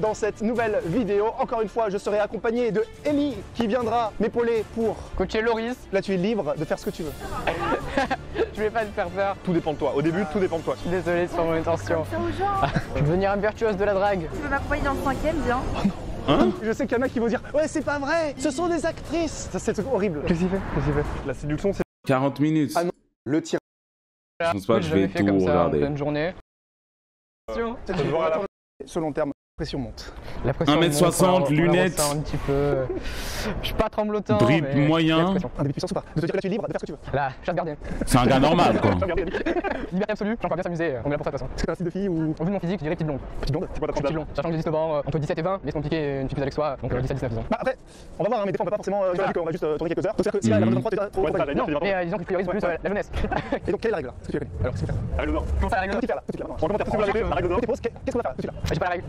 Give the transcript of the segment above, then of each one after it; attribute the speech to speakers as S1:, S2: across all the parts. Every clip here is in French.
S1: Dans cette nouvelle vidéo, encore une fois, je serai accompagné de Ellie qui viendra m'épauler pour.
S2: Coacher Loris,
S1: Là, tu es libre de faire ce que tu veux.
S2: je vais pas te faire peur.
S1: Tout dépend de toi. Au début, tout dépend de toi.
S2: Je suis désolé sur mon intention.
S3: Ça gens.
S2: Je veux devenir un virtuose de la drague.
S3: Tu veux m'accompagner dans le cinquième, bien.
S1: Je sais qu'il y en a qui vont dire Ouais, c'est pas vrai, ce sont des actrices. Ça, c'est horrible.
S2: Qu'est-ce qu'il fait? Qu'est-ce qu'il fait?
S1: La séduction, c'est
S4: 40 minutes.
S1: Ah non. le tir.
S4: Je pense pas que je vais tout
S2: comme ça
S4: regarder.
S2: pleine journée.
S1: C'est une voir à la- Ce long terme, pression monte.
S2: La pression
S4: 1m60,
S2: monte, on on
S4: lunettes.
S2: ressent un petit peu. Je suis pas tremblotant.
S4: Drip
S2: mais
S4: moyen.
S1: Un début de puissance ou pas De te dire que là, tu es libre de faire ce que tu veux.
S2: Là, chasse gardienne.
S4: C'est un gars normal, quoi.
S2: Liberté absolue, j'ai encore bien s'amuser. On est là pour ça de toute façon.
S1: C'est un style de fille ou
S2: Au vu de mon physique, je dirais petite blonde.
S1: petite blonde C'est quoi ta
S2: Petite blonde. Sachant que j'ai 19 ans, euh, entre 17 et 20, mais c'est compliqué une fille plus que soi. Donc euh, 17 19 ans.
S1: Bah après, on va voir, hein, mais des fois on peut pas forcément. Euh, qu'on va juste euh, tourner quelques heures. Donc c'est-à-dire que si elle a 23, t'es trop.
S2: Non, mais euh, disons que je priorise plus euh, la jeunesse.
S1: Et donc, quelle est la règle tu Alors, qu'est-ce faut faire
S5: La règle d'or.
S2: Comment ça? la règle
S5: d'or.
S1: Qu'est-ce qu'on va faire? De suite là
S2: J'ai pas la règle.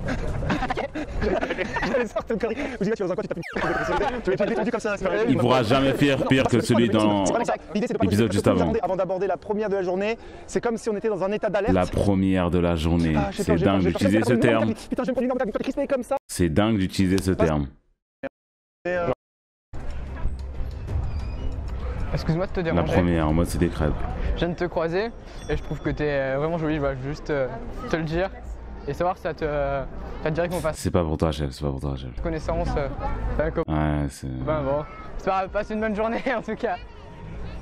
S4: Il pourra jamais faire pire que celui dans l'épisode juste avant.
S1: Avant d'aborder la première de la journée, c'est comme si on était dans un état d'alerte.
S4: La première de la journée, c'est dingue d'utiliser ce terme. C'est dingue d'utiliser ce terme.
S2: Excuse-moi de te déranger.
S4: La première, en mode c'est des crêpes.
S2: Je viens de te croiser et je trouve que t'es vraiment jolie, je vais juste te le dire et savoir si ça te, ça te dirait qu'on fasse
S4: C'est pas pour toi, chef, c'est pas pour toi, chef.
S2: connaissance. euh,
S4: Ouais, c'est.
S2: Ben bon, j'espère que passe une bonne journée en tout cas.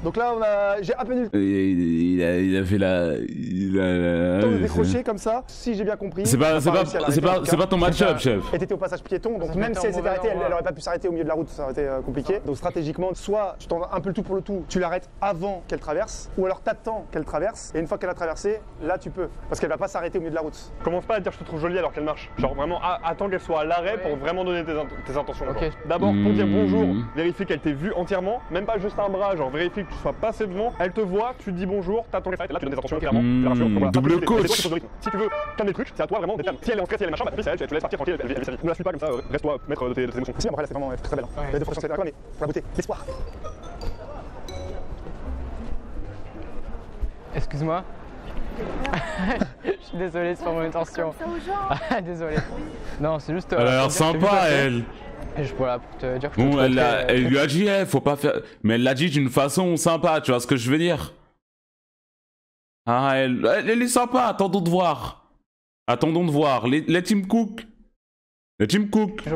S1: Donc là, on a... j'ai à peine eu le
S4: Il, il a, il a fait la. Il a,
S1: temps de décrocher comme ça. Si j'ai bien compris.
S4: C'est pas, pas, pas, ton match-up, chef.
S1: Et t'étais au passage piéton, donc même si elle s'était arrêtée, elle, aurait pas pu s'arrêter au milieu de la route, ça aurait été euh, compliqué. Donc stratégiquement, soit tu t'en vas un peu le tout pour le tout, tu l'arrêtes avant qu'elle traverse, ou alors t'attends qu'elle traverse, et une fois qu'elle a traversé, là tu peux, parce qu'elle va pas s'arrêter au milieu de la route.
S5: Commence pas à dire je te trouve jolie alors qu'elle marche. Genre vraiment, attends qu'elle soit à l'arrêt pour vraiment donner tes, int- tes intentions. D'abord pour dire
S4: Mmh.
S5: bonjour, vérifie qu'elle t'ait vu entièrement, même pas juste un bras, genre vérifie que tu sois passé devant, elle te voit, tu te dis bonjour, s'arrête, et là tu donnes des intentions clairement,
S4: Mmh.
S5: tu la rassures. Donc voilà,
S4: Double coach.
S5: toi. Si tu veux calmer le truc, c'est à toi vraiment d'être calme. Si elle est en stress, si elle est machin, bah c'est elle, tu laisses partir tranquille, elle, elle vie. Ne la suis pas comme ça, euh, reste-toi maître de tes, de tes émotions.
S1: Si, après là c'est vraiment euh, très belle. hein. C'est d'accord, mais pour la beauté, l'espoir.
S2: Excuse-moi. Je suis désolé, c'est pas mon intention. Ah, désolé. Non, c'est juste. euh,
S4: Elle a l'air sympa, elle.
S2: Voilà, pour te dire que je
S4: Bon, elle, a- elle lui a dit, eh, faut pas faire. Mais elle l'a dit d'une façon sympa, tu vois ce que je veux dire Ah, elle, elle, elle est sympa, attendons de voir. Attendons de voir. Les, les Team Cook. Les Team Cook.
S2: et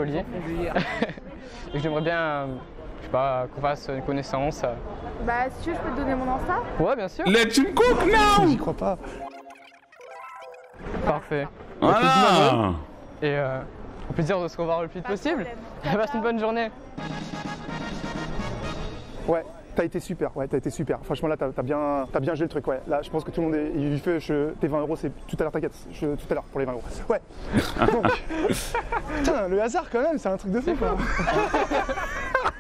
S2: que j'aimerais bien, euh, je sais pas, qu'on fasse une connaissance. euh.
S3: Bah, si tu veux, je peux te donner mon Insta.
S2: Ouais, bien sûr.
S4: Les Team Cook, now
S1: J'y crois pas.
S2: Parfait.
S4: Voilà
S2: Et euh, au plaisir de se revoir le plus vite possible.
S3: problème.
S2: Passe une bonne journée.
S1: Ouais. T'as été super, ouais, t'as été super. Franchement, là, t'as as bien, t'as bien joué le truc, ouais. Là, je pense que tout le monde est. Il lui fait, je, tes 20 euros, c'est tout à l'heure, t'inquiète. Tout à l'heure, pour les 20 euros. Ouais. Donc, putain, le hasard, quand même, c'est un truc de fou, quoi.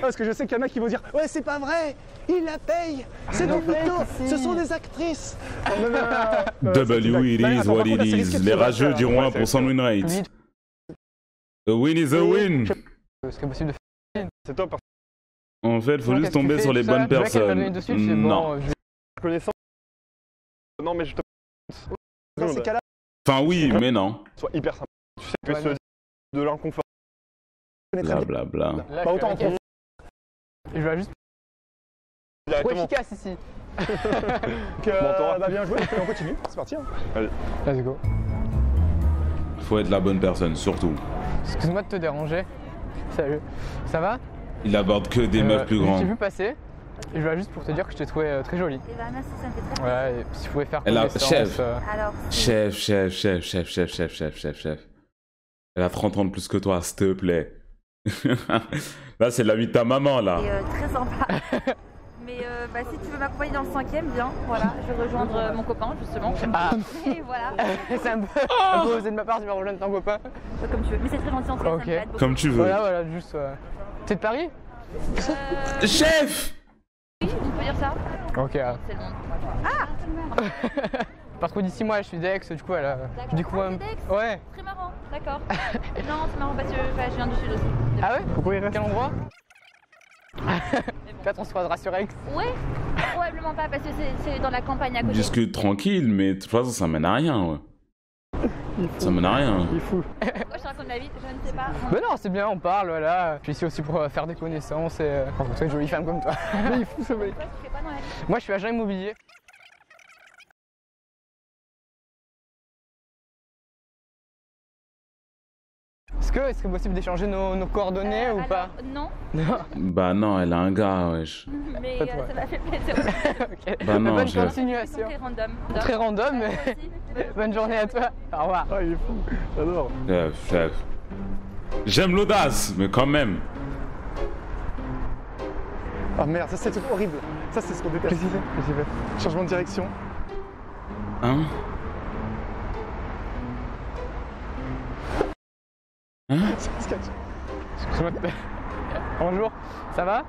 S1: Parce que je sais qu'il y en a qui vont dire Ouais, c'est pas vrai, il la paye, c'est des mythos, ce sont des actrices. Non, mais,
S4: w, it is what it is. Les rageux diront 1% win rate. The win is a win.
S2: Possible de faire.
S5: C'est toi parce
S4: En fait, faut juste tomber sur les bonnes personnes. Non.
S5: Non, mais je te.
S4: Enfin, oui, mais non.
S5: Soit hyper simple. Tu sais que de l'inconfort
S1: bien.
S4: Blablabla.
S2: Là,
S1: Bah, autant en.
S2: Je vais juste trop efficace ici.
S1: Donc, euh, bah, bien joué, et on continue, c'est parti. hein.
S2: Let's go.
S4: Faut être la bonne personne, surtout.
S2: Excuse-moi de te déranger. Salut. Ça va?
S4: Il aborde que des
S2: Euh,
S4: meufs plus
S2: Je t'ai
S4: grandes.
S2: vu passer. Et je voulais juste pour te dire que je t'ai trouvé euh, très jolie.
S3: Et bah, merci, ça me fait très
S2: Ouais, et si vous pouvez faire
S4: Elle a- chef.
S2: euh,
S3: Alors,
S4: Chef, chef, chef, chef, chef, chef, chef, chef, chef. Elle a 30 ans de plus que toi, s'il te plaît. là, c'est l'ami de ta maman, là.
S3: Et euh, très sympa. Mais euh, bah, si tu veux m'accompagner dans le cinquième, bien. Voilà, je vais rejoindre euh, mon copain justement.
S2: Ah,
S3: Et voilà,
S2: c'est un peu, un peu osé de ma part, tu vas rejoindre ton copain.
S3: Bah, comme tu veux. Mais c'est très gentil en tout cas,
S2: Ok.
S3: ça me plaît beaucoup.
S4: Comme tu veux.
S2: Voilà, voilà, juste. euh, T'es de Paris?
S3: Euh,
S4: Chef
S3: oui, on peut dire ça.
S2: Ok. euh,
S3: C'est le monde.
S2: Pas trop d'ici, moi, je suis d'Aix, du coup, elle a.
S3: D'accord.
S2: Du coup,
S3: Ah,
S2: euh, Ouais.
S3: Très marrant, d'accord. non, c'est marrant parce que je viens du sud aussi.
S2: Ah ouais Pourquoi il reste Quel endroit Peut-être on se croisera sur Aix.
S3: Ouais, probablement pas parce que c'est- dans la campagne à côté.
S4: Discute tranquille, mais de toute façon, ça mène à rien, ouais. Ça mène à rien.
S5: Il est fou.
S3: Pourquoi je te raconte ma vie Je ne sais pas.
S2: Mais non, c'est bien, on parle, voilà. Je suis ici aussi pour euh, faire des connaissances et euh, rencontrer une jolie femme comme toi.
S5: Il est fou ce mec.
S2: Moi, je suis agent immobilier. Que est-ce que possible d'échanger nos, nos coordonnées
S3: Euh,
S2: ou pas
S3: alors, Non,
S2: Non.
S4: Bah non, elle a un gars, wesh.
S3: mais euh, ça m'a fait plaisir.
S4: Bah non,
S2: bonne
S4: je-
S2: continuation.
S3: Très random.
S2: Très random, mais bonne journée à toi. Au revoir.
S5: Ah, il est fou. J'adore.
S4: Chef, chef. J'aime l'audace, mais quand même.
S1: Ah merde, ça c'est horrible. Ça c'est ce qu'on déteste.
S5: Qu'est-ce qu'il fait
S1: Changement de direction.
S4: Hein?
S2: Excuse-moi. Bonjour, ça va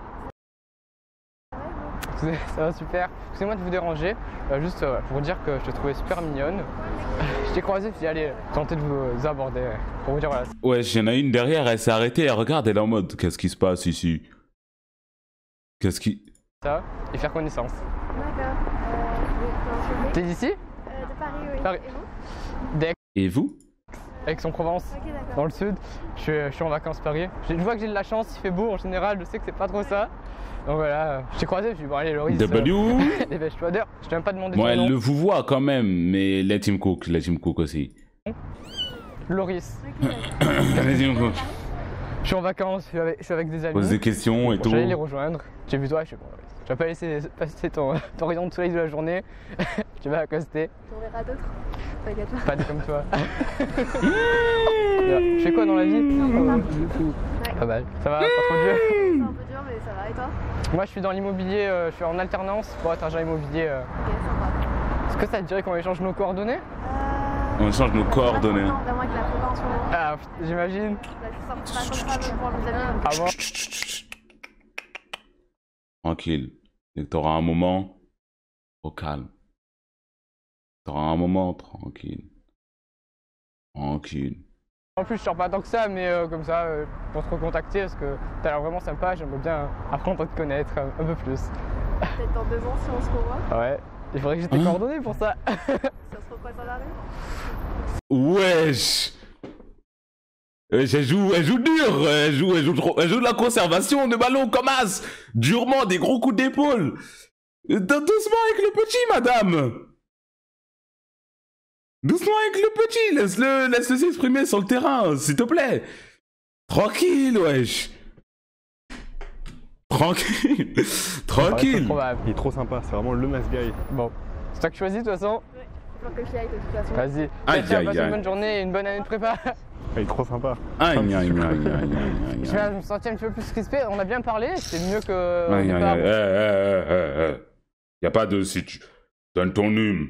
S2: Ça va super. Excusez-moi de vous déranger. Euh, juste euh, pour vous dire que je te trouvais super mignonne. je t'ai croisé puis allez tenter de vous aborder. Pour vous dire voilà.
S4: Wesh, il y en a une derrière, elle s'est arrêtée, elle regarde, elle est en mode Qu'est-ce qui se passe ici? Qu'est-ce qui.
S2: Ça et faire connaissance.
S6: D'accord. Euh,
S2: T'es d'ici
S6: euh, de Paris, oui.
S2: Paris.
S6: Et vous
S4: Et vous?
S2: Aix-en-Provence, dans le sud. Je suis, je suis en vacances Paris. Je vois que j'ai de la chance, il fait beau en général. Je sais que c'est pas trop ça. Donc voilà, euh, je t'ai croisé. Je me suis dit, bon allez Loris. euh,
S4: W
S2: Dépêche-toi d'ailleurs. Je t'ai même pas demandé
S4: Bon, elle
S2: nom.
S4: le vous voit quand même, mais let him cook, let him cook aussi.
S2: Loris.
S6: Ok, d'accord.
S4: Let him cook.
S2: Je suis en vacances. Je suis avec, je suis avec des amis.
S4: Pose des questions et
S2: Bon,
S4: tout.
S2: J'allais les rejoindre. J'ai vu toi, je suis bon. Tu vas pas laisser passer ton, ton rayon de soleil de la journée. tu vas accoster.
S6: On verra d'autres. Pas.
S2: Pas des comme toi. tu fais quoi dans la vie? Pas mal. Ça va, pas trop dur
S6: C'est un peu dur, mais ça va. Et toi?
S2: Moi, je suis dans l'immobilier. euh, je suis en alternance pour être agent immobilier. euh.
S6: Ok, sympa.
S2: Est-ce que ça te dirait qu'on échange nos coordonnées?
S6: Euh...
S4: On change nos coordonnées.
S6: Bah, moment.
S2: Ah, j'imagine.
S6: Bah, je
S4: Tranquille. Dès que t'auras un moment, au calme. T'auras un moment tranquille. Tranquille.
S2: En plus, je sors pas tant que ça, mais euh, comme ça, euh, pour te recontacter, parce que t'as l'air vraiment sympa. J'aimerais bien apprendre à te connaître euh, un peu plus.
S6: Peut-être dans deux ans si on se revoit.
S2: Ouais. Il faudrait que j'ai tes
S4: Hein
S2: coordonnées pour ça.
S6: On se recroise dans la rue.
S4: Wesh, elle joue, elle joue dur, elle joue, elle joue trop, elle joue de la conservation de ballon comme as, durement des gros coups d'épaule. Euh, Doucement avec le petit, madame. Doucement avec le petit, laisse-le, laisse-le s'exprimer sur le terrain, s'il te plaît. Tranquille, wesh. Tranquille, tranquille.
S5: Il est trop sympa, c'est vraiment le nice guy.
S2: Bon. C'est toi que tu choisis de toute façon Vas-y.
S4: Aïe, aïe,
S2: passe
S4: aïe.
S2: une bonne journée et une bonne année de prépa.
S5: Il est trop sympa.
S4: Aïe, aïe, aïe, aïe, aïe, aïe,
S2: Je
S4: aïe.
S2: me sentais un petit peu plus crispé. On a bien parlé, c'était mieux que.
S4: Aïe, aïe, aïe, eh, eh, eh. Y a pas de si tu donnes ton hume.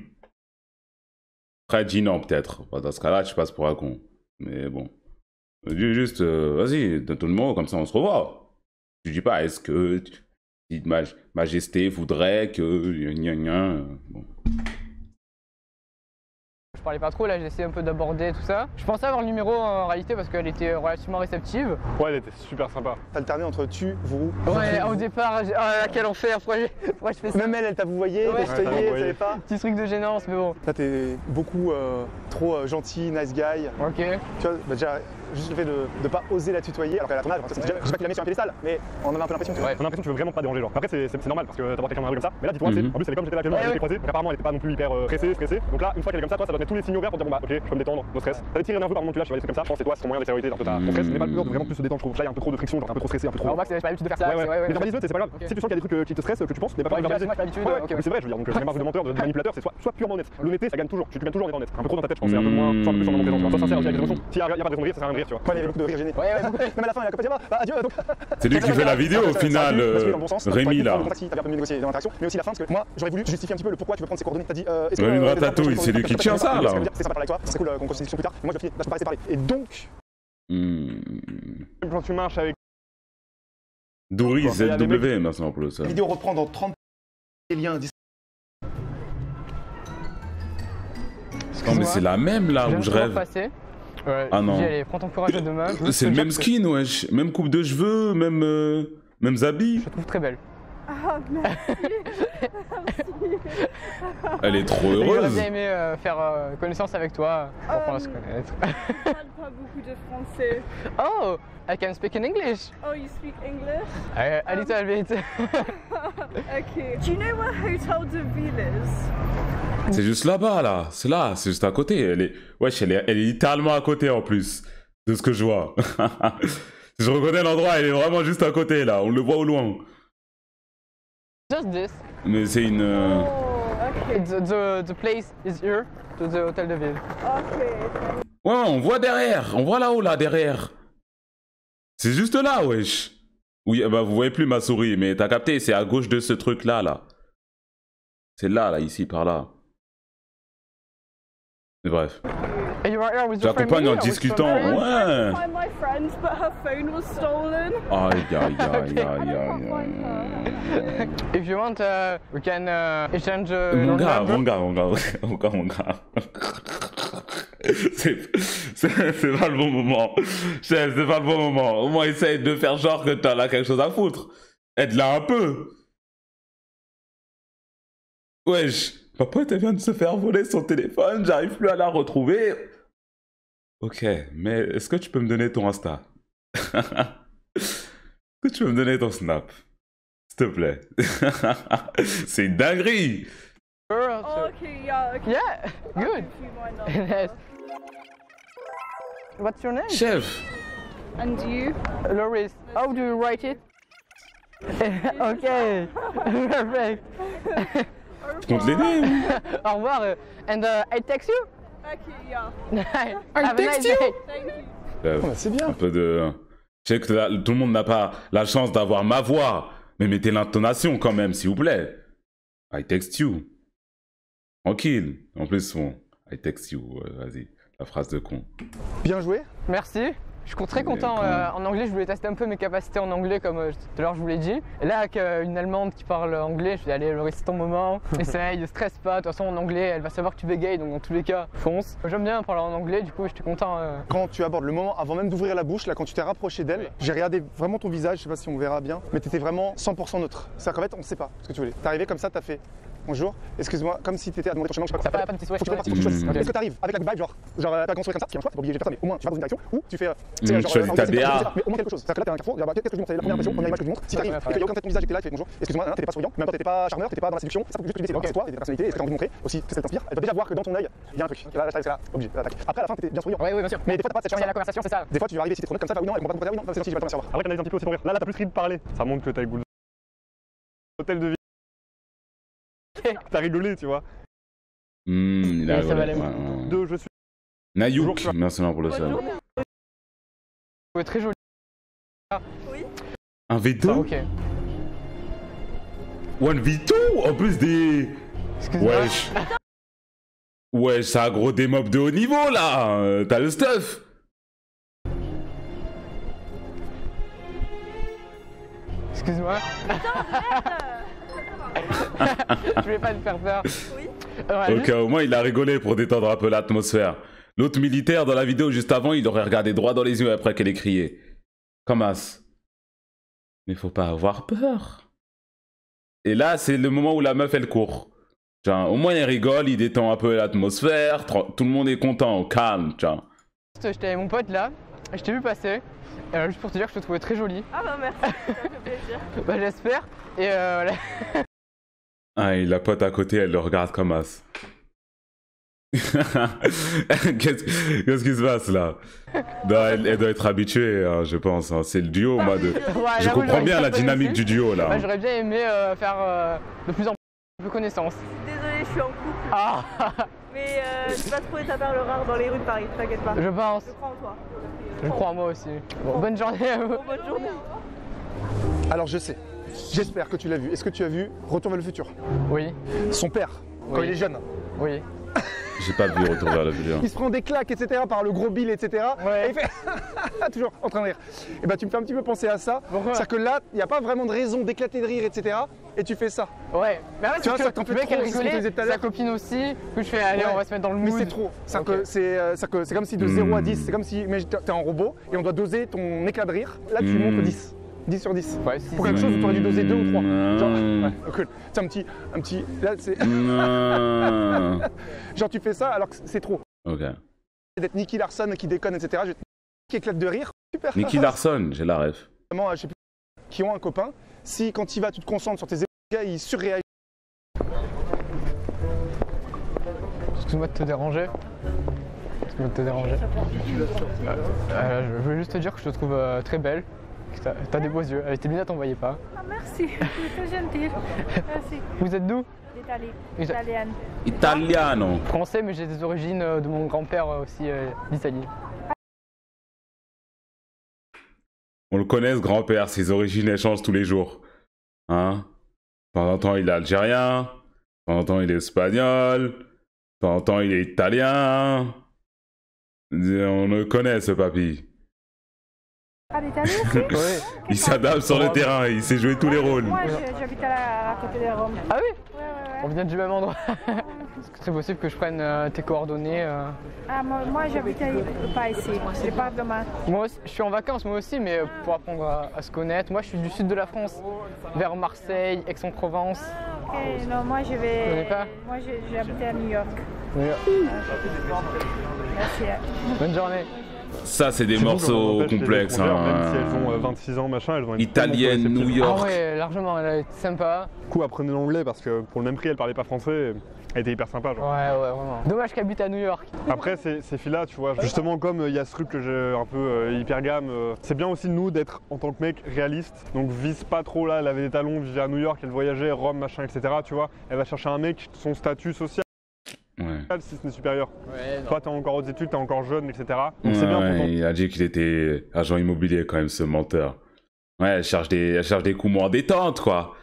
S4: Très gênant peut-être. Bah, Dans ce cas-là, tu passes pour un con. Mais bon. Dis Juste, euh, vas-y, donne ton numéro, comme ça on se revoit. Tu dis pas, est-ce que tu- si Maj- Majesté voudrait que. gna, gna, gna. Bon.
S2: Je parlais pas trop, là j'ai essayé un peu d'aborder tout ça. Je pensais avoir le numéro en réalité parce qu'elle était relativement réceptive.
S5: Ouais, elle était super sympa.
S1: T'alternais entre tu, vous.
S2: Ouais,
S1: vous.
S2: au départ, j'ai- oh là, quel enfer, pourquoi, j'ai- pourquoi je fais ça
S1: Même elle, elle t'a vous voyé,
S2: Ouais.
S1: elle
S5: Ouais, t'as
S1: elle
S5: vouvoyé.
S1: savait pas.
S2: Petit truc de gênance, mais bon.
S1: Là, t'es beaucoup euh, trop euh, gentil, nice guy.
S2: Ok.
S1: Tu vois, bah, déjà, juste le fait de ne pas oser la tutoyer, alors qu'elle a ton âge, je sais pas qu'il la met sur un piédestal, mais on avait un peu l'impression que.
S2: Ouais.
S5: On a l'impression que tu veux vraiment pas déranger, genre. Après, c'est normal parce que t'as quelqu'un dans la rue comme ça. Mais là, dis-toi, c'est-
S4: Mhm.
S5: en plus, elle est comme j'étais là actuellement, elle était croisée. Donc, apparemment, elle était pas non plus hyper euh, pressée, stressée. Donc là, une fois qu'elle est comme ça, toi, ça doit mettre tous les signaux verts pour dire, bon bah, ok, je peux me détendre, no stress. T'as des petits nerveux par moment, tu lâches, comme ça. Je pense que c'est toi, c'est ton moyen d'extériorité, genre, ta- ton stress. Mais pas le plus de vraiment plus se détendre, je trouve. Là, il y a un peu trop de friction, genre, un peu trop stressé, un peu trop.
S2: Alors, Max, j'ai pas l'habitude de faire ça.
S5: Ouais, ouais.
S2: c'est- ouais, ouais.
S5: Mais verbalise-le, c'est pas grave. Si tu sens qu'il y a des trucs euh, qui te stressent, que tu penses, mais pas
S2: j'ai
S5: c'est vrai, je veux dire, donc euh, c'est marque de menteur, de manipulateur, c'est soit, soit purement honnête. L'honnêteté, ça gagne toujours. Tu, tu gagnes toujours en étant honnête. Un peu trop dans ta tête, je pense, c'est un peu moins, soit un peu plus en vois. Sois sincère aussi avec tes émotions. S'il y a, pas de raison de rire, ça sert à rien de rire, tu vois.
S1: Ouais, il y avait beaucoup de rire gêné.
S2: Ouais, ouais, beaucoup.
S1: Même à la fin, il a copain bah, bah, adieu. Donc,
S4: C'est lui qui fait la vidéo au final, euh. Rémi là.
S1: contact si t'avais un peu mieux négocié dans l'interaction, mais aussi la fin, parce que moi, j'aurais voulu justifier un petit peu le pourquoi tu veux prendre ses coordonnées. T'as dit, euh, est-ce que. Euh,
S4: Ratatouille, c'est lui qui tient ça,
S1: c'est
S4: là.
S1: C'est sympa de parler avec toi, c'est cool euh, qu'on continue discussion plus tard. Moi, je vais filer, là, je peux pas rester parler. Et donc,
S4: Hmm.
S5: Quand tu marches avec des
S4: ZW maintenant pour le ça.
S1: la vidéo reprend dans 30 les liens dis-
S4: Non, mais c'est la même là où je rêve.
S2: Ouais,
S4: Ah non.
S2: allez, prends ton courage à demain.
S4: C'est le même skin, wesh. Même coupe de cheveux, même, euh, mêmes habits.
S2: Je te trouve très belle.
S6: Ah, merci.
S4: Elle est trop
S2: J'aurais
S4: heureuse.
S2: bien aimé euh, faire euh, connaissance avec toi pour apprendre à se connaître.
S6: Je parle pas beaucoup de français.
S2: Oh, I can speak in English.
S6: Oh, you speak English?
S2: A, a little bit.
S6: Okay. Do you know where Hotel de Ville is?
S4: C'est juste là-bas, là. C'est là, c'est juste à côté. Elle est... Wesh, elle est... elle est littéralement à côté en plus. De ce que je vois. si je reconnais l'endroit, elle est vraiment juste à côté, là. On le voit au loin.
S2: Just this.
S4: Mais c'est une... euh,
S6: Oh, okay.
S2: The, the, the place is here, to the hôtel de ville.
S6: Okay.
S4: Ouais, ouais, on voit derrière. On voit là-haut, là, derrière. C'est juste là, wesh. Oui, bah vous voyez plus ma souris, mais t'as capté, c'est à gauche de ce truc-là, là. C'est là, là, ici, par là. Mais bref. J'accompagne en discutant. Ouais.
S6: Find my friend, but her phone was stolen.
S4: Aïe, aïe, aïe, aïe, aïe.
S2: If you want, uh, we can uh, exchange uh,
S4: Mon gars, mon gars, mon gars, mon gars, mon gars. C'est c'est- c'est pas le bon moment. Chef, c'est pas le bon moment. Au moins, essaye de faire genre que t'as là quelque chose à foutre. Aide-la un peu. Wesh, ma pote, elle vient de se faire voler son téléphone, j'arrive plus à la retrouver. Ok, mais est-ce que tu peux me donner ton Insta? Est-ce que tu peux me donner ton Snap? S'il te plaît. c'est une dinguerie
S2: Girl,
S6: Oh, okay, yeah, okay.
S2: Yeah, good. yes. What's your name?
S4: Chef
S6: And you?
S2: Loris. How do you write it? okay, perfect.
S4: Tu comptes l'aider
S2: Au revoir. And uh, I text you?
S6: Okay, yeah.
S2: Have a nice day.
S6: Thank you.
S4: Euh,
S1: Oh, bah, c'est bien.
S4: un peu de. Je sais que la- tout le monde n'a pas la chance d'avoir ma voix, mais mettez l'intonation quand même, s'il vous plaît. I text you. Tranquille. En plus, bon, I text you. euh, Vas-y, la phrase de con.
S1: Bien joué.
S2: Merci. Je suis très content euh, en anglais. Je voulais tester un peu mes capacités en anglais, comme euh, tout à l'heure je vous l'ai dit. Et là, avec euh, une Allemande qui parle anglais, je vais aller c'est ton moment. Essaye, stresse pas. De toute façon, en anglais, elle va savoir que tu bégayes, donc dans tous les cas, fonce. J'aime bien parler en anglais, du coup, j'étais content.
S1: Quand tu abordes le moment avant même d'ouvrir la bouche, là, quand tu t'es rapproché d'elle, j'ai regardé vraiment ton visage, je sais pas si on verra bien, mais t'étais vraiment 100% neutre. C'est-à-dire qu'en fait, on sait pas ce que tu voulais. T'es arrivé comme ça, t'as fait bonjour, excuse-moi, comme si t'étais à demander ton chemin, je sais pas
S2: Ça
S1: quoi.
S2: fait pas de petits souhaits,
S1: Faut que faut que tu choisisses. Est-ce que t'arrives avec la vibe, genre, genre euh, t'as construit comme ça, c'est un choix, t'es pas obligé de faire ça, mais au moins tu vas dans une direction, ou tu fais. tu
S4: choisis ta
S1: c'est
S4: BA.
S1: c'est Mais au moins quelque chose. C'est-à-dire que là, t'es un carrefour, vas, qu'est-ce que je montre? C'est la première impression, première image que je montre. Si t'arrives, et qu'il y a aucun trait de ton visage, et que t'es là, tu fais bonjour, excuse-moi, hein, t'étais pas souriant, même t'étais pas charmeur, t'étais pas dans la séduction, ça faut juste que tu dises, c'est quoi, c'est ta personnalité, que t'as envie de montrer aussi, que ça t'inspire. Elle doit déjà voir que dans ton œil, il y a un truc. Là, là, là, obligé, là, tac. Après, à la fin, t'étais bien souriant.
S2: Ouais, oui, bien sûr.
S1: Mais des fois, t'as pas cette
S2: la conversation, c'est ça.
S1: Des fois, tu vas arriver si t'es trop neutre comme ça, t'as oui, non, elle comprend pas pourquoi, oui, non, c'est gentil, je vais pas t'en savoir.
S5: Après, t'analyses un petit peu aussi ton rire. Là, là, t'as plus ri de parler. Ça montre que t'as eu boule. Hôtel de vie. T'as rigolé, tu vois.
S4: Hmm, il a
S2: Oui,
S4: rigolé. Ouais, ouais.
S5: Deux, je suis.
S4: Nayouk,
S5: Toujours-
S4: merci pour le sub.
S2: Ouais, très joli.
S4: Un V2
S2: Ah, ok.
S4: One V2 En plus des. Wesh. Wesh, c'est un gros des mobs de haut niveau là Euh, T'as le stuff
S2: Excuse-moi. Je voulais pas te faire peur.
S3: Oui.
S2: Ouais,
S4: Ok, au moins il a rigolé pour détendre un peu l'atmosphère. L'autre militaire dans la vidéo juste avant, il aurait regardé droit dans les yeux après qu'elle ait crié. Comme as. Mais faut pas avoir peur. Et là, c'est le moment où la meuf elle court. Tiens, au moins il rigole, il détend un peu l'atmosphère, tout le monde est content, calme, tiens.
S2: juste, J'étais avec mon pote là, je t'ai vu passer. Euh, juste pour te dire que je te trouvais très jolie.
S3: Ah bah merci, ça fait plaisir.
S2: Bah j'espère. Et euh, voilà.
S4: Ah, et la pote à côté, elle le regarde comme as. Qu'est-ce qui se passe là? Non, elle, elle doit être habituée, hein, je pense. hein. C'est le duo, moi. De...
S2: Ouais,
S4: Je comprends bien la dynamique du duo là.
S2: Bah, J'aurais bien aimé euh, faire euh, de plus en plus connaissance.
S3: Désolée, je suis en couple.
S2: Ah,
S3: Mais euh, je vais pas trouver ta perle rare dans les rues de Paris, t'inquiète pas.
S2: je pense.
S3: Je crois en toi.
S2: Je crois en moi aussi. Bon, bonne journée à vous.
S3: Bon, bonne journée.
S1: Alors, je sais. J'espère que tu l'as vu. Est-ce que tu as vu Retour vers le futur?
S2: Oui,
S1: Son père, quand
S2: Oui.
S1: il est jeune.
S2: oui.
S4: J'ai pas vu Retour vers le futur.
S1: Il se prend des claques, etc. par le gros Bill, etc.
S2: Ouais.
S1: Et il fait toujours en train de rire. Et bah tu me fais un petit peu penser à ça.
S2: Pourquoi?
S1: C'est-à-dire que là, il n'y a pas vraiment de raison d'éclater de rire, etc. Et tu fais ça.
S2: Ouais. Mais après,
S1: Tu vois,
S2: c'est
S1: ça
S2: que
S1: t'en fait
S2: le mec,
S1: trop,
S2: elle
S1: c'est ce qu'on
S2: rigolait,
S1: disait tout à
S2: sa
S1: l'heure.
S2: copine aussi. Que je fais, allez,
S1: Ouais.
S2: on va se mettre dans le
S1: Mais
S2: mood.
S1: c'est trop. C'est
S2: Ok.
S1: que c'est euh, c'est que- c'est comme si de
S4: Hmm.
S1: 0 à 10, c'est comme si t'es t'es en robot et on doit doser ton éclat de rire. Là, tu
S4: Hmm.
S1: montres 10. 10 sur 10.
S2: Ouais, si,
S1: Pour quelque chose où t'aurais dû doser 2 ou 3. Genre,
S4: Mmh.
S1: ouais, cool. C'est un petit, un petit. Là, c'est.
S4: Mmh.
S1: Genre, tu fais ça alors que c'est trop.
S4: Ok.
S1: D'être Nicky Larson qui déconne, etc. Je... Qui éclate de rire. Super.
S4: Nicky Larson, j'ai la ref.
S1: Vraiment, je sais plus. Qui ont un copain. Si quand il va, tu te concentres sur tes gars, il surréagit.
S2: Excuse-moi de te déranger. Excuse-moi de te déranger. Euh, euh, je voulais juste te dire que je te trouve euh, très belle. T'as t'as des beaux yeux. Avec tes lunettes, on voyait pas.
S6: Ah, merci, c'est gentil. Merci.
S2: Vous êtes d'où?
S6: L'Italie,
S2: Ita-
S6: italienne.
S4: Italiano.
S2: Français, mais j'ai des origines euh, de mon grand-père euh, aussi euh, d'Italie.
S4: On le connaît, ce grand-père, ses origines elles changent tous les jours. Hein? De temps il est algérien. De temps il est espagnol. En temps, il est italien. On le connaît, ce papy.
S6: Ah.
S4: Il s'adapte sur le terrain, il sait jouer tous les rôles.
S6: Moi, je- j'habite à, la- à côté de Rome.
S2: Ah oui
S6: Ouais, ouais,
S2: On vient du même endroit. Est-ce que c'est possible que je prenne euh, tes coordonnées euh
S6: Ah, moi, moi j'habite pas ici. Je pars demain.
S2: Moi aussi, je suis en vacances moi aussi, mais euh, pour apprendre à, à se connaître. Moi, je suis du sud de la France, vers Marseille, Aix-en-Provence.
S6: Ok, non, moi, je vais.
S2: pas
S6: Moi, j'habite à New York. Merci. hein.
S2: Bonne journée.
S4: Ça, c'est des morceaux complexes.
S5: étrangères, Même si
S4: Hein.
S5: elles ont euh, 26 ans, machin, elles ont été
S4: Italienne, New
S5: réceptives.
S2: Ah
S4: York.
S2: ouais, largement, elle est sympa.
S5: Du coup, apprenez l'anglais parce que pour le même prix, elle parlait pas français. Elle était hyper sympa.
S2: Ouais,
S5: Genre.
S2: ouais, vraiment. Dommage qu'elle habite à New York.
S5: Après, ces, ces filles-là, tu vois, justement, comme euh, il y a ce truc que j'ai un peu euh, hyper gamme, euh, c'est bien aussi, nous, d'être en tant que mec réaliste. Donc, vise pas trop là, elle avait des talons, vivait à New York, elle voyageait, Rome, machin, etc. Tu vois, elle va chercher un mec, son statut social,
S4: Ouais.
S5: si ce n'est supérieur.
S2: Ouais,
S5: Toi, t'es encore aux études, t'es encore jeune, etc. Donc,
S4: Ouais,
S5: c'est bien pour
S4: ouais,
S5: ton
S4: il a dit qu'il était agent immobilier quand même, ce menteur. Ouais, elle cherche des, elle cherche des coups moins détente, quoi.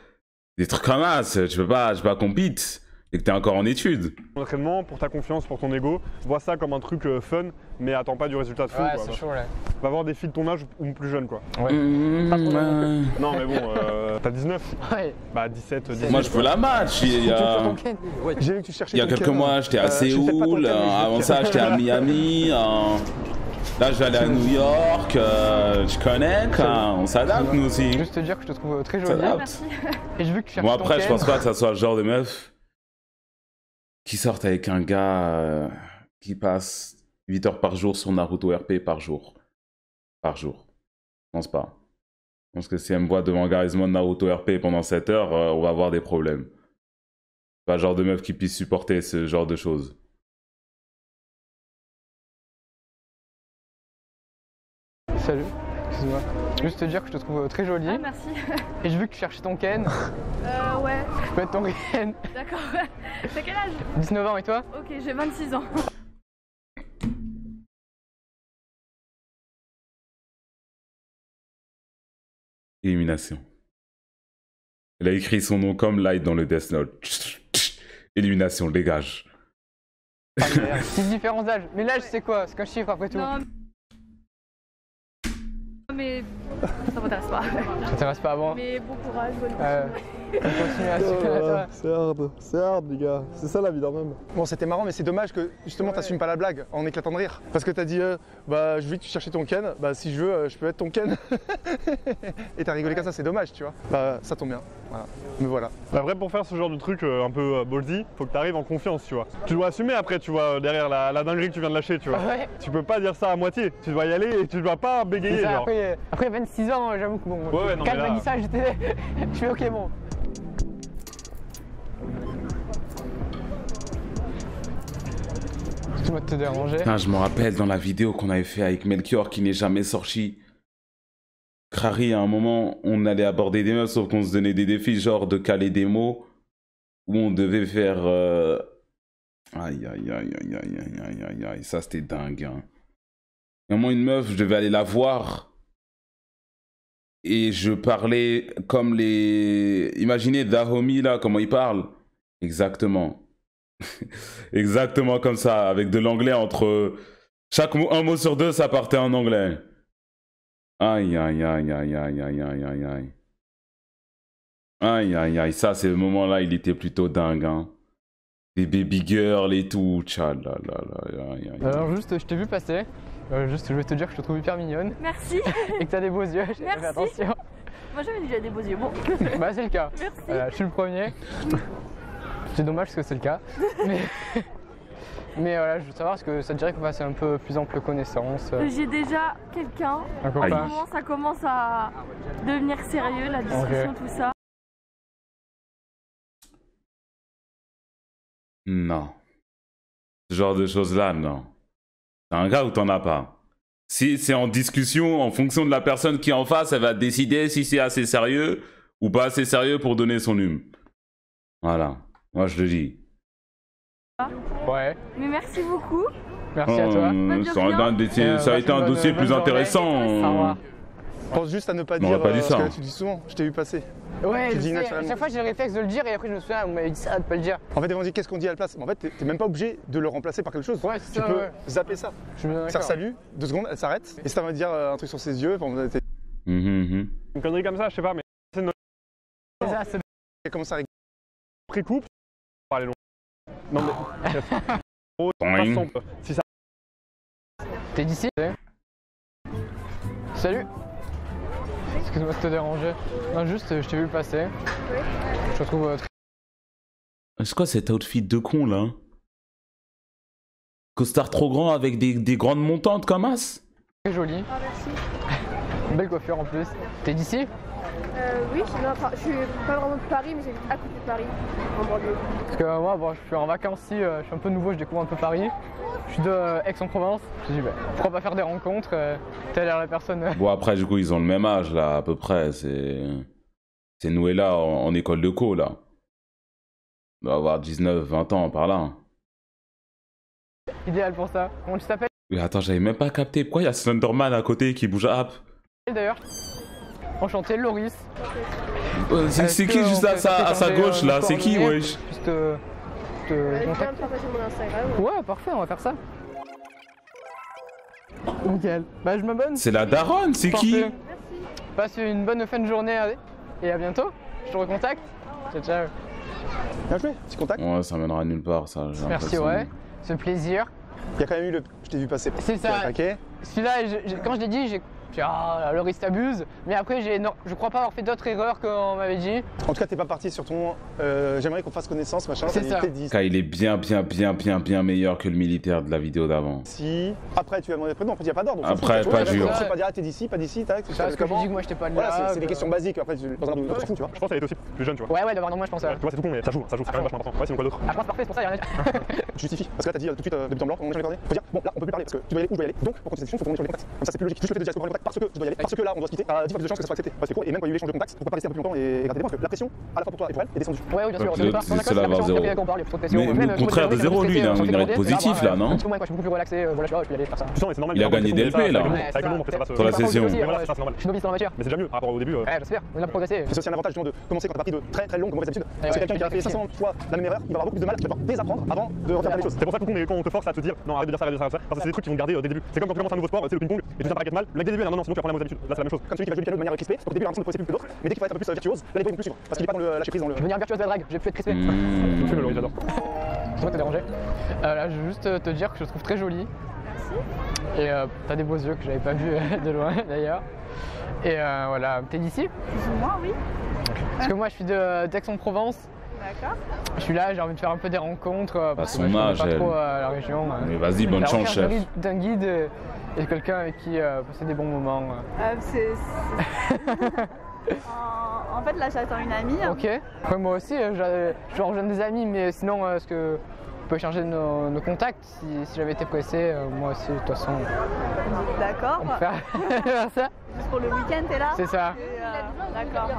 S4: Des trucs comme ça, tu peux pas, tu peux pas compete et que t'es encore en études.
S5: entraînement, pour ta confiance, pour ton ego. Vois ça comme un truc euh, fun, mais attends pas du résultat de fou.
S2: Ouais,
S5: quoi.
S2: c'est chaud là.
S5: Va voir des filles de ton âge ou plus jeunes, quoi.
S2: Ouais.
S4: Mmh,
S2: Pas trop
S4: ouais.
S5: Non, mais bon, euh, t'as 19,
S2: Ouais.
S5: bah 17, 18.
S4: Moi, je veux la match. Il y a,
S1: J'ai vu que tu cherchais
S4: il y a quelques mois, j'étais à
S1: Euh, je
S4: Séoul.
S1: je
S4: euh, Avant ça, j'étais à Miami. euh, Là, je vais aller à New York. euh, Tu connais, quoi. On s'adapte, nous aussi.
S2: Juste te dire que je te trouve très jolie.
S3: Merci.
S2: Et je veux que tu cherches
S4: Bon,
S2: ton
S4: après, je pense pas que ça soit le genre de meuf qui sorte avec un gars euh, qui passe 8 heures par jour sur Naruto RP par jour. Par jour. Je pense pas. Je pense que si elle me voit devant Garismon Naruto RP pendant 7 heures, euh, on va avoir des problèmes. Pas le genre de meuf qui puisse supporter ce genre de choses.
S2: Salut. Excuse-moi. Juste te dire que je te trouve très jolie.
S3: Ah, merci.
S2: Et je veux que tu cherches ton Ken.
S3: Euh, ouais,
S2: Je peux être ton Ken.
S3: d'accord. T'as quel âge?
S2: 19 ans et toi?
S3: Ok, j'ai 26 ans.
S4: Élimination. Elle a écrit son nom comme Light dans le Death Note. Élimination, dégage.
S2: C'est différents d'âge. Mais l'âge, c'est quoi? C'est qu'un chiffre après tout.
S3: Non. Mais ça m'intéresse pas.
S2: Ça t'intéresse pas avant
S3: Mais bon courage, bonne
S2: Euh, on continue à se connaître, toi.
S5: c'est hard, c'est hard, les gars. C'est ça la vie d'un homme.
S1: Bon, c'était marrant, mais c'est dommage que justement t'assumes pas la blague en éclatant de rire. Parce que t'as dit, euh, bah, je veux que tu cherchais ton Ken, bah, si je veux, euh, je peux être ton Ken. Et t'as rigolé comme ça, c'est dommage, tu vois. Bah, ça tombe bien. Voilà. Mais voilà.
S5: Après, pour faire ce genre de truc euh, un peu euh, ballsy, faut que t'arrives en confiance, tu vois. Tu dois assumer après, tu vois, derrière la, la dinguerie que tu viens de lâcher, tu vois.
S2: Ouais.
S5: Tu peux pas dire ça à moitié. Tu dois y aller et tu dois pas bégayer,
S2: ça,
S5: genre.
S2: après, après 26 ans, j'avoue que bon.
S5: Ouais, ouais, non,
S2: quand m'a
S5: là-
S2: dit ça, j'étais. Je suis ok, bon. Moi, te déranger.
S4: Putain, je me rappelle dans la vidéo qu'on avait fait avec Melchior qui n'est jamais sorti. Crary, à un moment, on allait aborder des meufs, sauf qu'on se donnait des défis, genre de caler des mots où on devait faire. Euh... Aïe, aïe, aïe, aïe, aïe, aïe, aïe, aïe, ça c'était dingue. Hein. À un moment, une meuf, je devais aller la voir et je parlais comme les. Imaginez Dahomey là, comment il parle. Exactement. Exactement comme ça, avec de l'anglais entre. Chaque mot, un mot sur deux, ça partait en anglais. Aïe, aïe, aïe, aïe, aïe, aïe, aïe, aïe, aïe. Aïe, aïe, aïe, ça, c'est le moment-là, il était plutôt dingue, hein. Des baby girls et tout, tchalala, aïe, aïe, aïe.
S2: Alors, juste, je t'ai vu passer. Euh, juste, je vais te dire que je te trouve hyper mignonne
S3: Merci.
S2: et que t'as des beaux yeux. J'ai fait
S3: Merci.
S2: attention.
S3: Moi j'avais j'avais des beaux yeux. Bon,
S2: Bah c'est le cas.
S3: merci.
S2: Voilà, je suis le premier. C'est dommage parce que c'est le cas. Mais, mais voilà, je veux savoir, est-ce que ça te dirait qu'on fasse un peu plus ample connaissance euh,
S3: J'ai déjà quelqu'un.
S2: Un
S3: ce
S2: copain
S3: moment, ça commence à devenir sérieux, la discussion, tout ça.
S4: Non. Ce genre de choses-là, non. T'as un gars ou t'en as pas? Si c'est en discussion, en fonction de la personne qui est en face, elle va décider si c'est assez sérieux ou pas assez sérieux pour donner son hume. Voilà. Moi, je le dis.
S2: Ouais,
S3: Mais merci beaucoup.
S2: merci à toi.
S4: Euh, ça aurait
S3: rien.
S4: été un-
S2: Euh,
S4: ça a été un
S2: bonne-
S4: dossier
S2: bonne
S4: plus
S2: journée.
S4: intéressant.
S1: Pense juste à ne pas
S4: On aurait
S1: dire
S4: pas dit
S1: euh,
S4: ça,
S1: que
S4: hein.
S1: tu dis souvent, je t'ai vu passer.
S2: Ouais,
S1: Tu
S2: je
S1: dis
S2: sais, à chaque fois j'ai le réflexe de le dire et après je me souviens, on m'avait dit ça, de pas le dire.
S1: En fait, ils vont dire qu'est-ce qu'on dit à la place? Mais en fait, t'es- même pas obligé de le remplacer par quelque chose.
S2: Ouais, c'est
S1: tu
S2: ça,
S1: peux
S2: ouais.
S1: zapper ça.
S2: Je
S1: Ça salut, deux secondes, elle s'arrête. Et envie de dire euh, un truc sur ses yeux, enfin, t'es-
S4: Mhm, mhm.
S5: Une connerie comme ça, je sais pas, mais
S2: C'est ça, c'est
S1: elle commence à rigoler.
S5: pré-coupe, Non mais. Si ça.
S2: T'es d'ici Salut Excuse-moi de te déranger. Non, juste, euh, je t'ai vu passer. Je te trouve euh, très
S4: C'est quoi cet outfit de con là? Costard trop grand avec des, des grandes montantes comme as?
S2: Joli.
S6: Ah, merci.
S2: Belle coiffure en plus. T'es d'ici?
S6: Euh, oui, enfin, je suis pas vraiment de Paris, mais j'habite à côté de Paris, en banlieue.
S2: Parce que euh, moi, bon, je suis en vacances ici, euh, je suis un peu nouveau, je découvre un peu Paris. Je suis de euh, Aix-en-Provence. Je me suis dit, bah, pourquoi pas faire des rencontres euh, T'as l'air la personne.
S4: Bon après du coup ils ont le même âge là à peu près. C'est c'est Noëlla en, en école de co là. Il doit avoir 19-20 ans par là.
S2: idéal pour ça. Comment tu t'appelles?
S4: Mais attends j'avais même pas capté. Pourquoi il y a Slenderman à côté qui bouge Hop
S2: d'ailleurs Enchanté, Loris.
S4: Euh, C'est qui juste à sa, à sa gauche
S2: euh,
S4: là? C'est qui wesh?
S2: Juste euh. Ouais, parfait, on va faire ça. Nickel. Bah, je m'abonne.
S4: C'est la daronne, c'est qui?
S2: Parfait. Passe une bonne fin de journée allez. et à bientôt. Je te recontacte. Ciao, ciao.
S1: Bien joué, petit contact.
S4: Ouais ça mènera nulle part ça. j'ai
S2: Merci, ouais. Ce plaisir.
S1: Il y a quand même eu le. Je t'ai vu passer.
S2: C'est ça. Celui-là, je- je- quand je l'ai dit, j'ai. J'ai- Ah, Loris t'abuse. Mais après, j'ai, non, je crois pas avoir fait d'autres erreurs qu'on m'avait dit.
S1: En tout cas, t'es pas parti sur ton. euh, J'aimerais qu'on fasse connaissance, machin.
S2: C'est ça.
S4: il est bien bien bien bien bien meilleur que le militaire de la vidéo d'avant.
S1: Si. Après, tu vas demander le prénom. Après, il n'y a pas d'ordre.
S4: Après, pas dur.
S1: Tu sais pas dire, ah, t'es d'ici, pas d'ici, tac.
S2: C'est parce que je dis que moi, j'étais pas de
S1: Voilà,
S2: là.
S1: c'est- c'est des
S2: que-
S1: questions basiques. Après, tu- vois.
S5: Je pense qu'elle était aussi plus jeune, tu vois.
S2: Ouais, ouais, d'avoir moins, je pense.
S5: Tu vois, c'est tout con, mais ça joue, ça joue, c'est quand même vachement important. Ouais, sinon quoi d'autre?
S2: Ah, je pense parfait, c'est pour ça, il y en a.
S1: Justifies. Parce que là, t'as dit euh, tout de suite, euh, débutant blanc, on a jamais accordé. Faut dire, bon, là, on peut plus parler parce que tu dois y aller où je dois y aller. Donc, pour continuer cette discussion, faut qu'on ait sur les contacts. Comme ça, c'est plus logique. Juste le fait de dire, est-ce qu'on prend les contacts parce que je dois y aller. Parce que là, on doit se quitter. À 10 fois plus de chances que ça soit accepté. Parce que c'est court. Et même quand il y a eu l'échange de contacts, pourquoi pas rester un peu plus longtemps et garder des points Parce que la pression, à la fois pour toi et pour elle, est descendue.
S2: Ouais, oui, bien sûr. On est
S4: l'autre,
S2: d'accord, on est
S4: c'est la
S2: c'est
S4: zéro.
S2: la.
S4: Mais
S2: Même,
S4: le
S2: euh,
S4: contraire de zéro, lui, il a
S2: envie de
S4: il
S2: là,
S4: positif, là, non
S2: quoi, je suis beaucoup plus relaxé. euh, Voilà, je peux y aller faire ça.
S5: Tu sens, c'est normal.
S4: Il a gagné
S5: quand
S4: dès
S5: on
S4: le
S5: fait ça,
S4: P, là.
S5: Avec le
S2: Ouais,
S5: ça va se.
S4: Sur la session.
S2: ouais. Je suis novice dans la matière.
S5: Mais c'est déjà mieux par rapport au début. euh,
S2: Ouais, j'espère, on a progressé.
S1: C'est aussi un avantage justement de commencer quand t'as pas pris de très très longues mauvaises habitudes. Parce que
S2: ouais,
S1: quelqu'un qui a fait
S2: je sais.
S1: 500 fois la même erreur, il va avoir beaucoup plus de mal, il va devoir désapprendre avant de refaire les choses.
S5: C'est pour ça que quand on te force à te dire non arrête de dire ça, arrête de dire ça, parce que c'est des trucs qui vont garder euh, dès le début. C'est comme quand tu commences un nouveau sport, c'est le ping-pong, et tu viens pas mal, le début, non, non, sinon tu vas prendre la mauvaise habitude. Là c'est la même chose.
S1: Comme celui qui va jouer du piano de manière crispée, donc au début il a l'impression de progresser plus que d'autres, mais dès qu'il va être un peu plus virtuose, là les doigts vont plus suivre. Parce qu'il est pas dans le lâcher prise dans le.
S2: Je vais devenir virtuose de la drague, je vais plus être crispé.
S4: Mmh.
S5: Tu me le j'adore.
S2: Excuse-moi de te déranger. Euh, là, je veux juste te dire que je te trouve très jolie. Merci. Et euh, t'as des beaux yeux que j'avais pas vus euh, de loin d'ailleurs. Et euh, voilà, t'es d'ici?
S3: Plus ou moins, oui.
S2: Parce que moi je suis de d'Aix-en-Provence.
S3: D'accord.
S2: Je suis là, j'ai envie de faire un peu des rencontres. parce que
S4: son
S2: moi, je
S4: âge,
S2: pas
S4: elle.
S2: trop euh, la région.
S4: Mais vas-y, bonne chance,
S2: recherche d'un
S4: chef.
S2: guide- Guide euh, et quelqu'un avec qui euh, passer des bons moments. euh.
S3: Euh, c'est. en, en fait, là, j'attends une amie.
S2: Ok. Moi aussi, euh, je rejoindre des amis, mais sinon, euh, est-ce que on peut échanger nos, nos contacts si, si j'avais été pressé euh, Moi aussi, de toute façon,
S3: D'accord.
S2: on peut faire, ça.
S3: Juste pour le week-end, t'es là
S2: C'est ça.
S3: Euh, D'accord.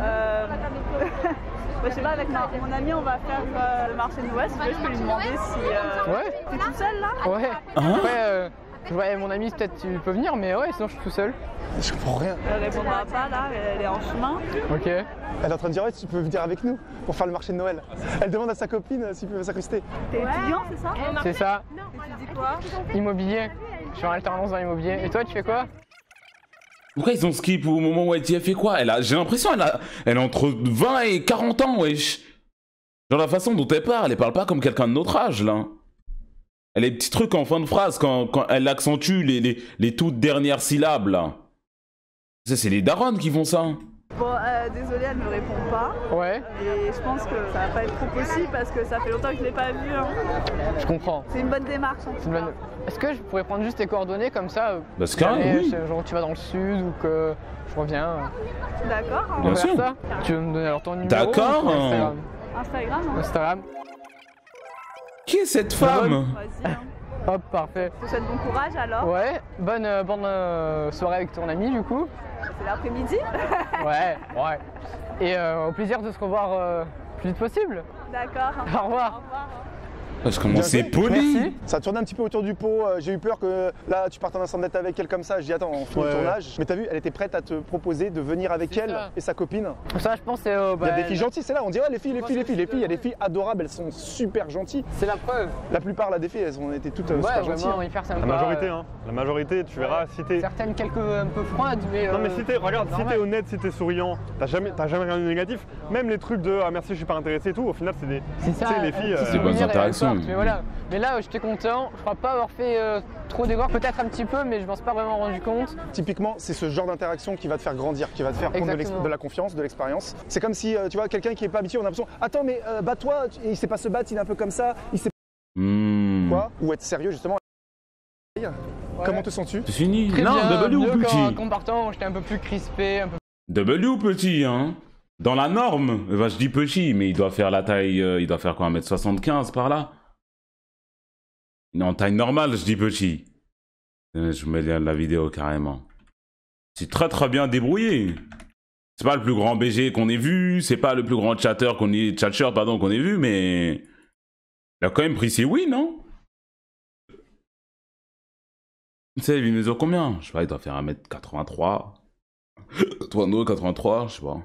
S3: Euh, bah, je sais pas, avec ma- mon ami, on va faire euh, le marché de Noël. Si tu veux, je peux lui demander si. euh,
S2: Ouais.
S3: T'es tout seul là
S2: Ouais.
S4: Hein?
S2: Après, euh, je voyais mon ami, peut-être tu peux venir, mais ouais, sinon je suis tout seul.
S1: Je comprends rien.
S3: Elle répondra pas là, elle est en chemin.
S2: Ok.
S1: Elle est en train de dire ouais, tu peux venir avec nous pour faire le marché de Noël. Elle demande à sa copine euh, s'il peut s'incruster.
S3: T'es étudiant, c'est ça
S2: C'est ça.
S3: Et tu dis quoi
S2: Immobilier. Je suis en alternance dans l'immobilier. Et toi, tu fais quoi
S4: Pourquoi ils ont skip au moment où elle dit elle fait quoi? Elle a, J'ai l'impression elle a, elle a entre 20 et 40 ans, wesh. Genre la façon dont elle parle, elle parle pas comme quelqu'un de notre âge, là. Elle a des petits trucs en fin de phrase quand, quand elle accentue les, les, les toutes dernières syllabes, là. Ça, c'est les darons qui font ça.
S3: Bon, euh, désolée, elle me répond pas.
S2: Ouais,
S3: Et je pense que ça va pas être trop possible parce que ça fait longtemps que je l'ai pas vue. hein.
S2: je comprends.
S3: C'est une bonne démarche en
S2: C'est
S3: tout
S2: une
S3: cas.
S2: bonne- Est-ce que je pourrais prendre juste tes coordonnées comme ça euh,
S4: Bah, c'est carré,
S2: aller,
S4: oui.
S2: je- Genre tu vas dans le sud ou que je reviens. euh,
S3: D'accord.
S2: on
S4: Bien
S2: va faire
S4: sûr.
S2: ça. Tu veux me donner alors ton numéro
S4: D'accord.
S2: Instagram
S3: Instagram, hein.
S2: Instagram.
S4: Est cette femme
S3: vas-y. hein.
S2: Hop, parfait.
S3: Je te souhaite bon courage alors.
S2: Ouais, bonne, euh, bonne euh, soirée avec ton ami du coup.
S3: C'est l'après-midi.
S2: Ouais, ouais. Et euh, au plaisir de se revoir euh, le plus vite possible.
S3: D'accord.
S2: Au revoir.
S4: Parce que comment c'est
S1: joué.
S4: poli.
S1: Ça tournait un petit peu autour du pot. euh, J'ai eu peur que là, tu partes en incendette avec elle comme ça. Je dis attends, on finit
S5: Ouais,
S1: le tournage. Mais t'as vu, elle était prête à te proposer de venir avec
S2: C'est
S1: elle
S2: ça.
S1: et sa copine.
S2: Ça, je pense, c'est. euh,
S1: Il y a
S2: bah,
S1: des filles gentilles, c'est là. On dirait les filles, les filles, les
S2: c'est
S1: filles, les filles. Il y a des filles adorables. Elles sont super gentilles.
S2: C'est la preuve.
S1: La plupart là des filles, elles ont été toutes euh,
S2: Ouais,
S1: super gentilles.
S5: La majorité,
S2: euh,
S5: hein. La majorité, tu verras si t'es.
S2: Certaines quelques un peu froides, mais.
S5: Non mais
S2: euh,
S5: si t'es, regarde, si t'es honnête, si t'es souriant, t'as jamais, t'as jamais rien de négatif. Même les trucs de ah merci, je suis pas intéressé et tout. Au final, c'est des.
S2: C'est ça,
S5: Tu sais, les
S2: un
S5: filles, euh,
S2: souvenir
S4: bonnes
S2: et sortent, Mais voilà. Mais là, j'étais content. Je crois pas avoir fait euh, trop d'erreurs. Peut-être un petit peu, mais je m'en suis pas vraiment rendu compte.
S1: Typiquement, c'est ce genre d'interaction qui va te faire grandir, qui va te faire prendre de, la confiance, de l'expérience. C'est comme si, euh, tu vois, quelqu'un qui est pas habitué, on a l'impression, attends, mais euh, bats-toi, il sait pas se battre, il est un peu comme ça, il sait
S4: Hmm.
S1: quoi, ou être sérieux justement. Comment te sens-tu?
S4: C'est fini
S2: Très
S4: Non,
S2: bien,
S4: W ou petit?
S2: compartant, j'étais un peu plus crispé, un peu
S4: W ou petit, hein? Dans la norme, bah, je dis petit, mais il doit faire la taille, euh, il doit faire quoi, 1m75 par là? Non, taille normale, je dis petit. Euh, Je mets la vidéo carrément. C'est très très bien débrouillé. C'est pas le plus grand BG qu'on ait vu, c'est pas le plus grand chatter qu'on ait, chatcher pardon qu'on ait vu, mais il a quand même pris ses wins, non? Tu sais, il mesure combien? Je sais pas, il doit faire 1m83. Toi, nous, 83, je sais pas.